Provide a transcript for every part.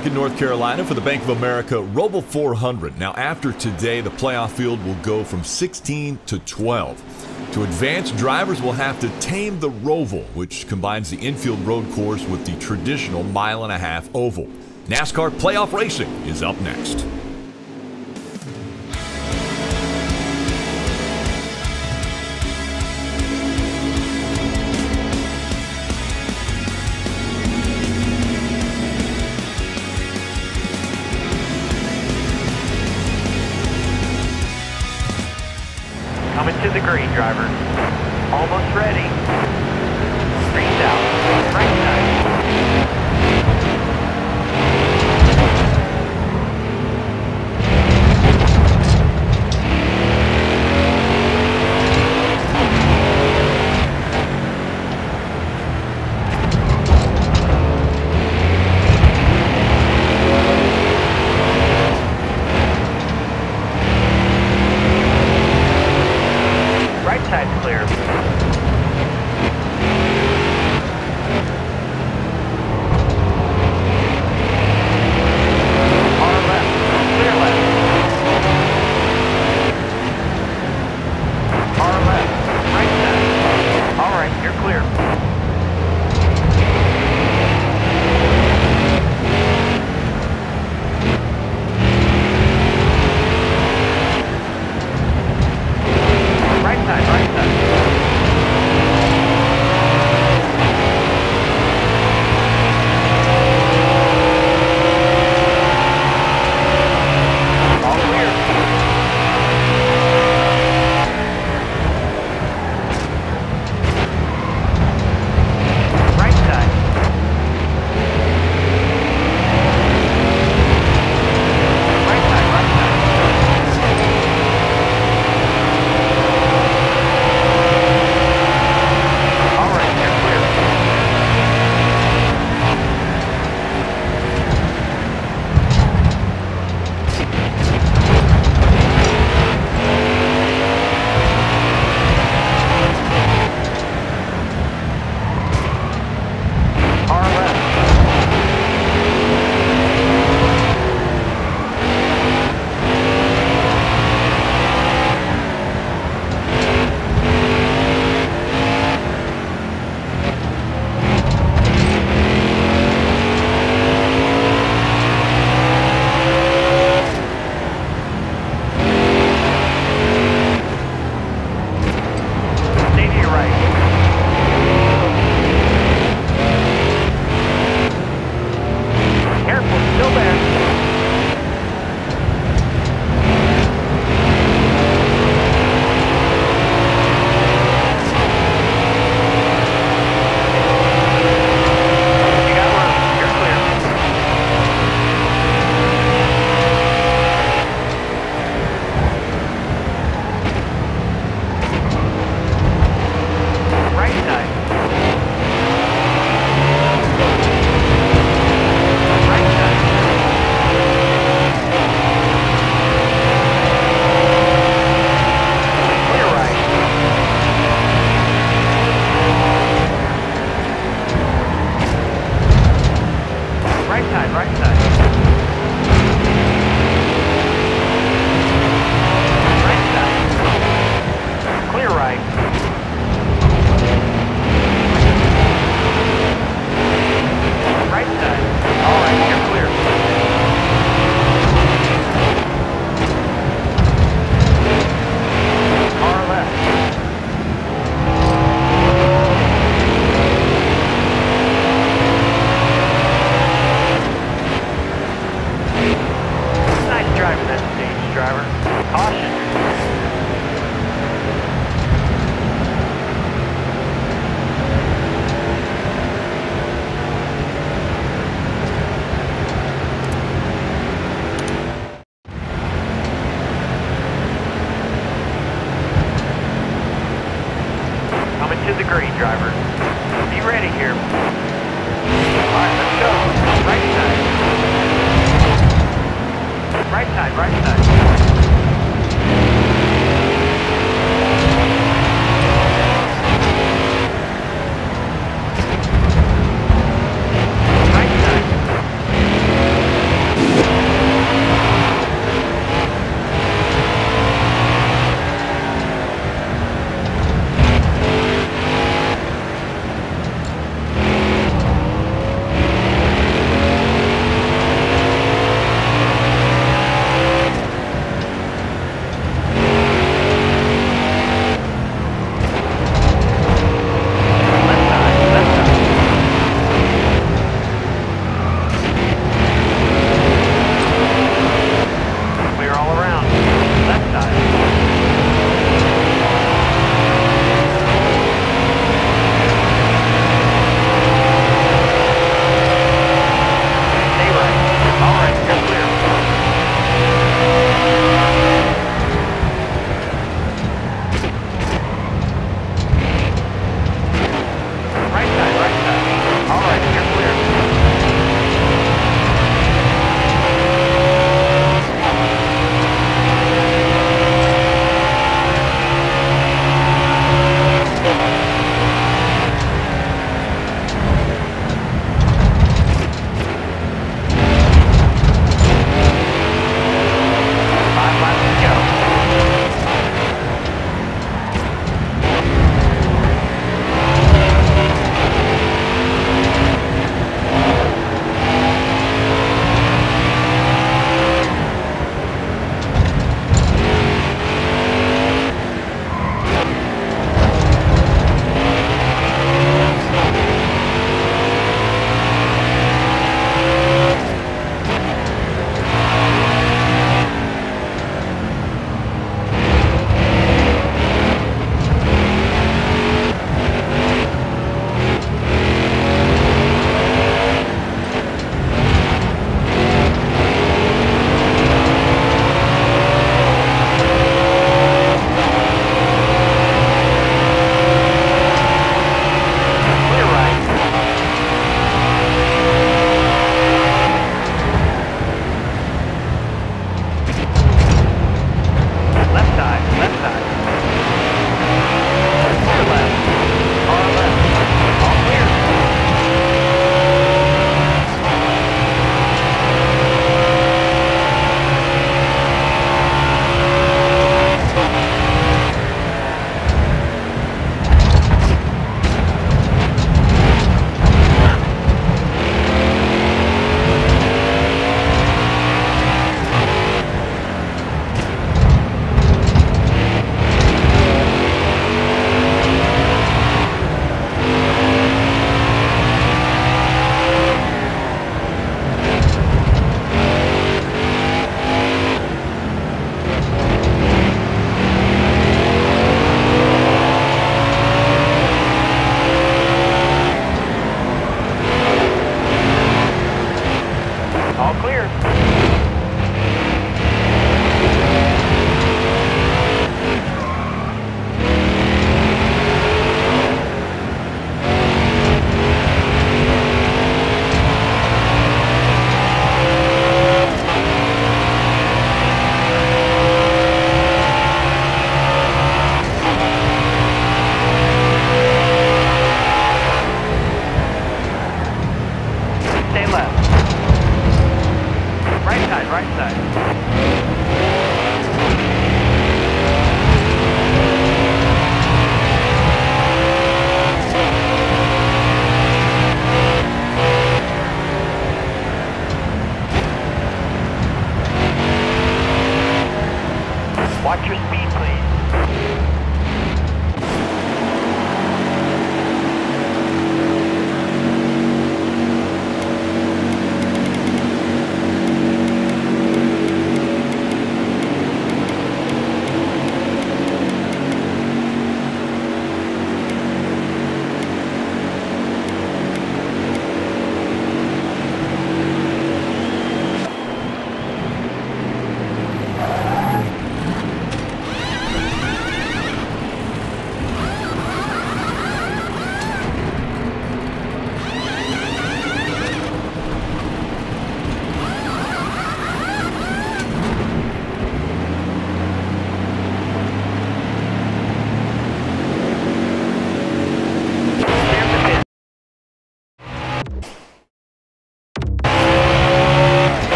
back in North Carolina for the Bank of America Roval 400. Now, after today, the playoff field will go from 16 to 12. To advance, drivers will have to tame the Roval, which combines the infield road course with the traditional mile and a half oval. NASCAR playoff racing is up next.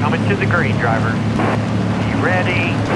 Coming to the green, driver. Be ready.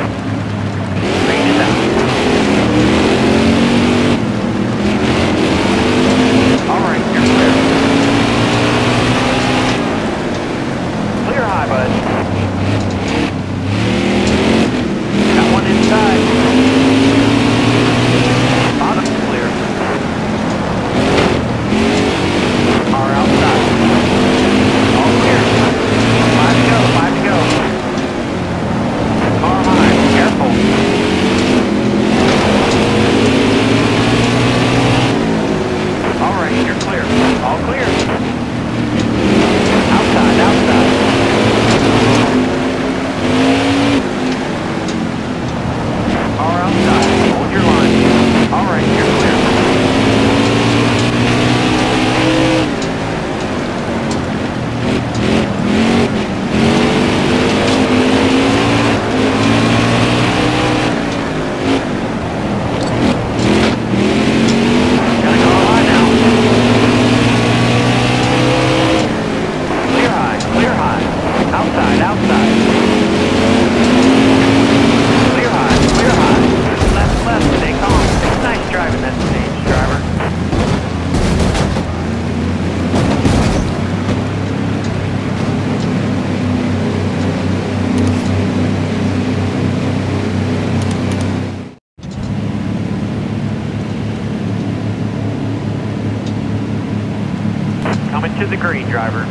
To the green, driver.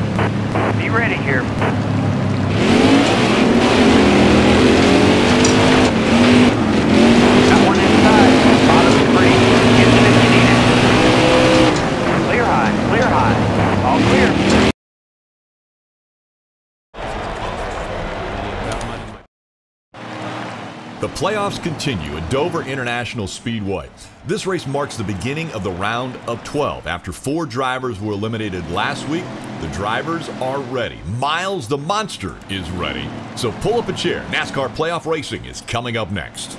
Be ready here. Playoffs continue at Dover International Speedway. This race marks the beginning of the round of 12. After four drivers were eliminated last week, the drivers are ready. Miles the Monster is ready. So pull up a chair. NASCAR Playoff Racing is coming up next.